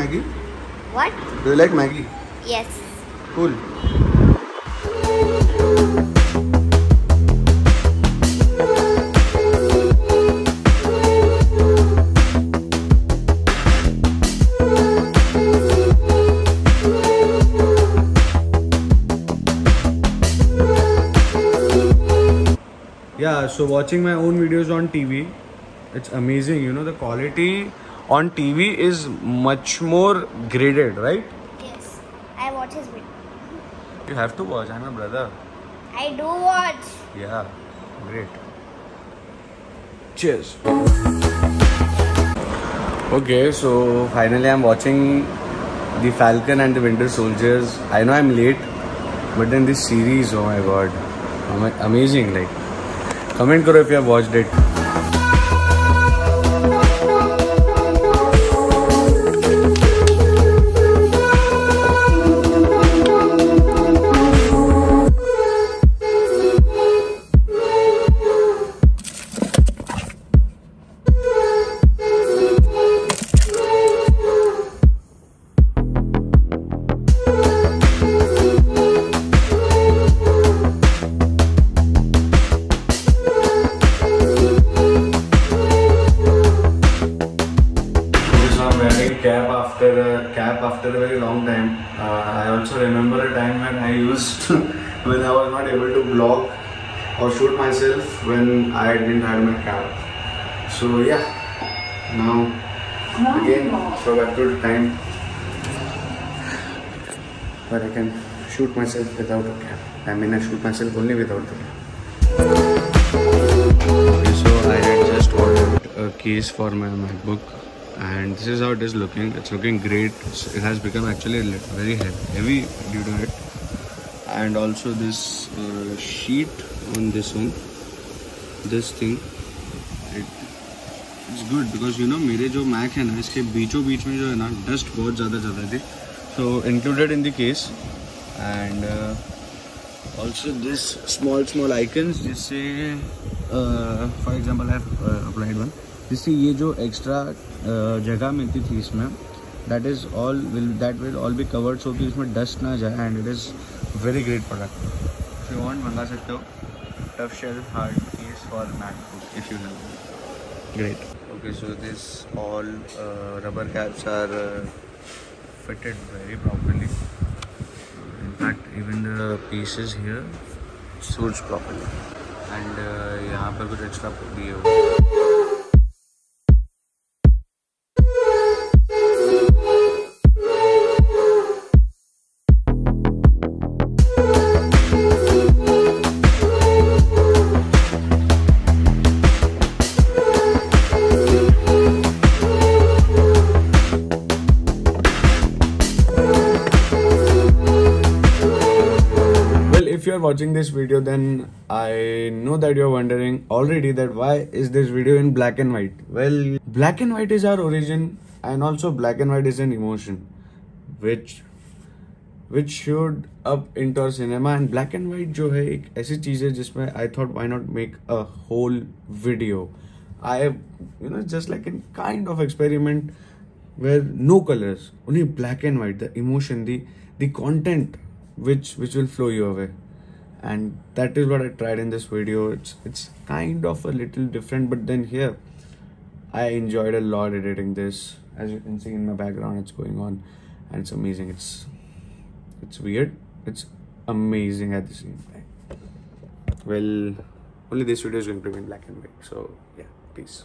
What? Do you like Maggie? Yes. Cool. Yeah, so watching my own videos on TV, it's amazing. You know, the quality on TV is much more graded, right? Yes. I watch his video. You have to watch. I'm a brother. I do watch. Yeah, great. Cheers. Okay, so finally I'm watching The Falcon and the Winter Soldiers. I know I'm late, but then this series, oh my god, amazing! Like, comment karo if you have watched it. Wearing cap after a cap after a very long time. Uh, I also remember a time when I used when I was not able to vlog or shoot myself when I didn't have my cap. So yeah, now again so back to the time where I can shoot myself without a cap. I mean I shoot myself only without the cap. Okay, so I had just ordered a case for my MacBook and this is how it is looking. It's looking great. It has become actually very heavy due to it. And also this uh, sheet on this one, this thing, it, it's good because you know मेरे जो Mac है ना इसके बीचों बीच में जो है ना डस्ट बहुत ज़्यादा ज़्यादा थी. So included in the case and uh, also this small small icons जिससे for example I have applied one जिससे ये जो एक्स्ट्रा जगह मिलती थी इसमें that is all will that will all be covered so कि इसमें डस्ट ना जाए and it is very great product you want मंगा सकते हो। Tough shell hard case for MacBook if you have great okay so this all uh, rubber caps are uh, fitted very properly. In fact even the pieces here suits properly. And uh, यहाँ पर कुछ extra दिए हुए you are watching this video, then I know that you are wondering already that why is this video in black and white? Well, black and white is our origin, and also black and white is an emotion, which which showed up into our cinema. And black and white जो है एक ऐसी चीज है जिसमें I thought why not make a whole video. I you know just like a kind of experiment where no colors, only black and white. The emotion, the the content which which will flow your way and that is what i tried in this video. It's it's kind of a little different but then here i enjoyed a lot editing this. As you can see in my background it's going on and it's amazing. It's it's weird. It's amazing at the same time. Well only this video is going to be in black and white so yeah peace